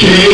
kì